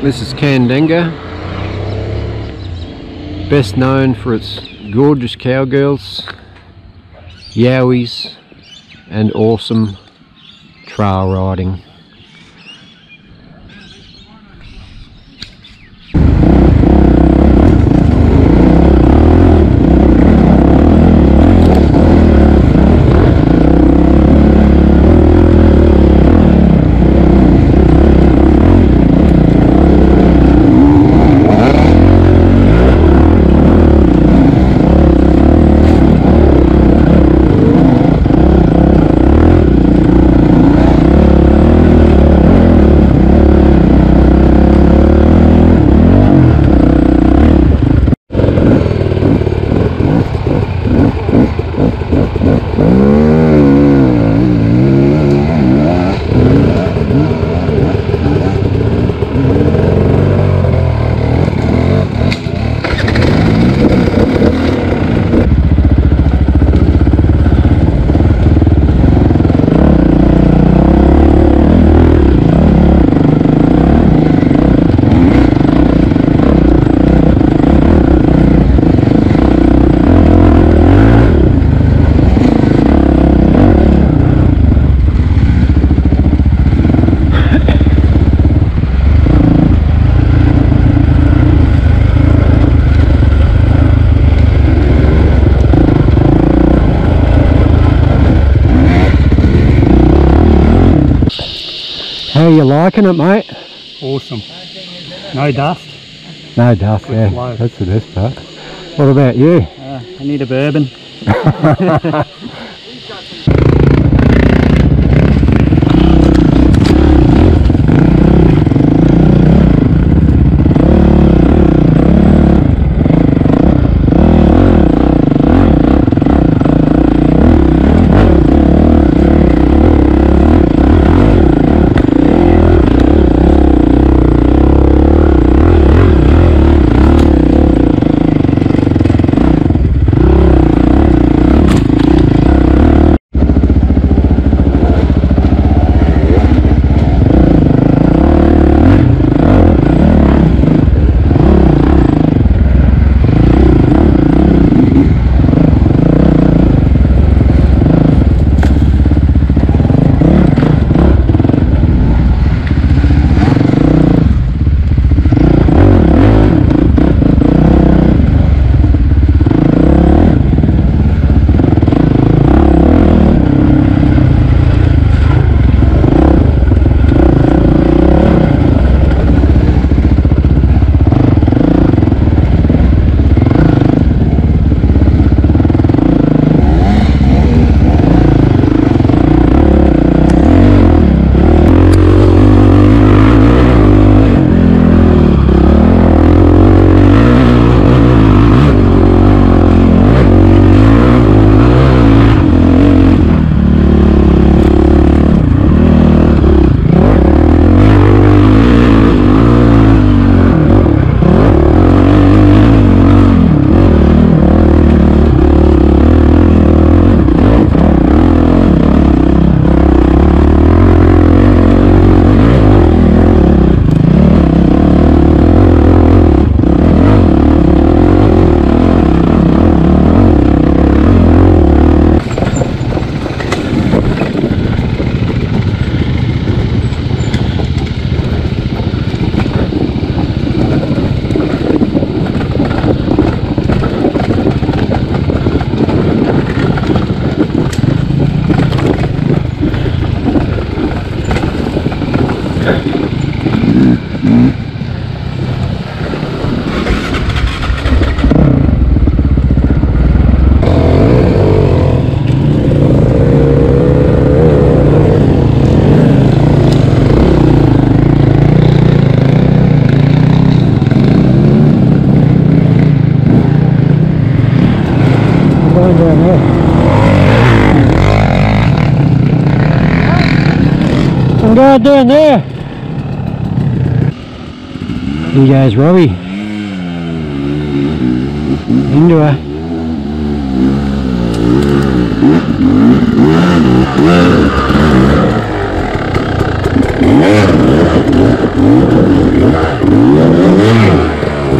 This is Kandanga, best known for its gorgeous cowgirls, yowies and awesome trail riding. How you liking it mate? Awesome. No dust. No dust, Good yeah, flow. that's the best part. What about you? Uh, I need a bourbon. I'm goddamn there. You guys, Robbie. Into her.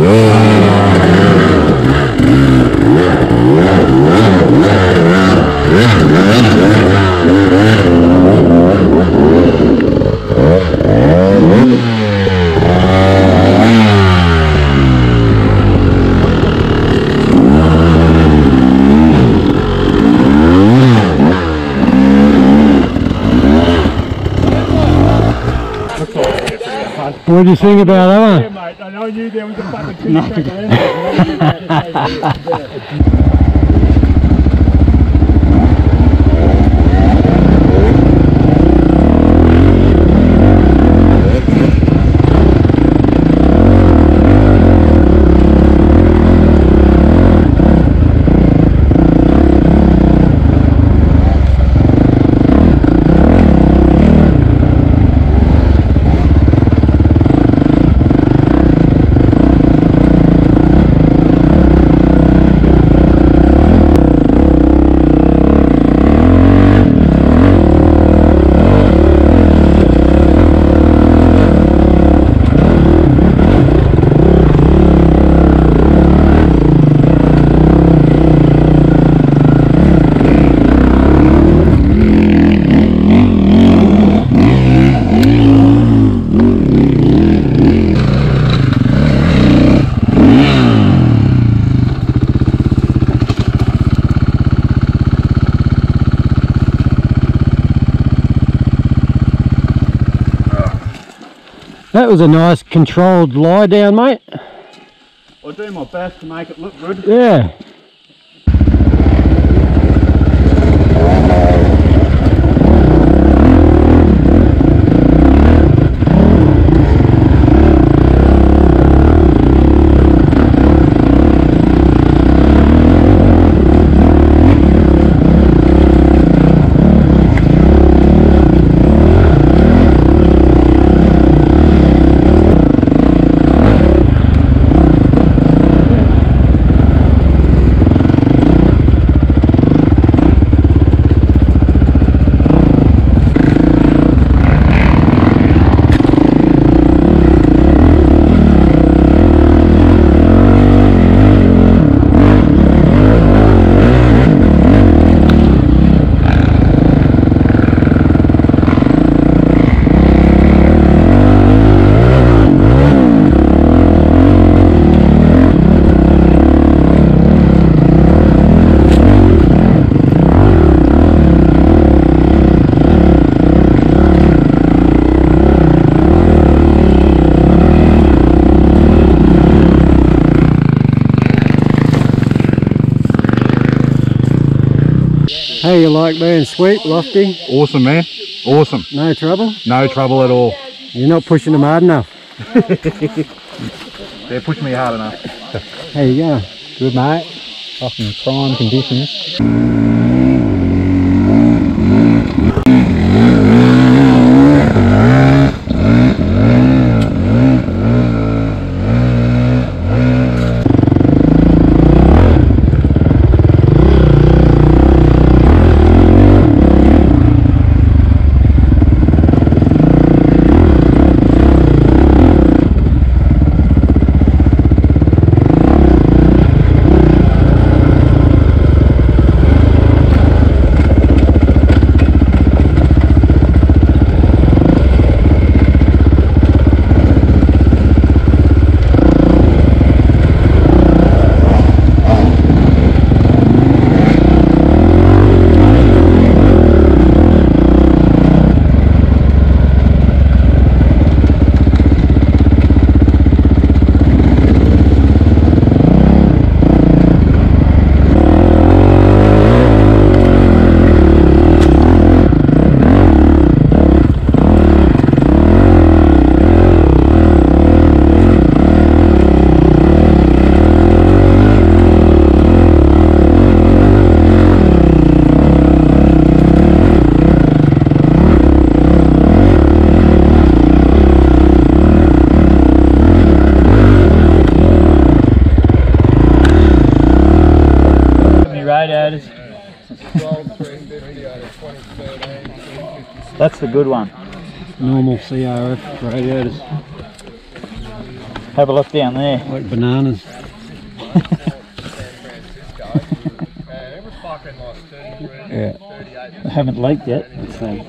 Yeah. What do you think about that one? I know you there was a fucking That was a nice controlled lie down, mate. I'll do my best to make it look good. Yeah. How you like being sweep, Lofty? Awesome, man. Awesome. No trouble? No trouble at all. You're not pushing them hard enough. They're pushing me hard enough. How you going? Good mate. Fucking prime conditions. many radiators. That's the good one. Normal CRF radiators, Have a look down there. like bananas. yeah. They haven't leaked yet. So